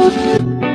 you.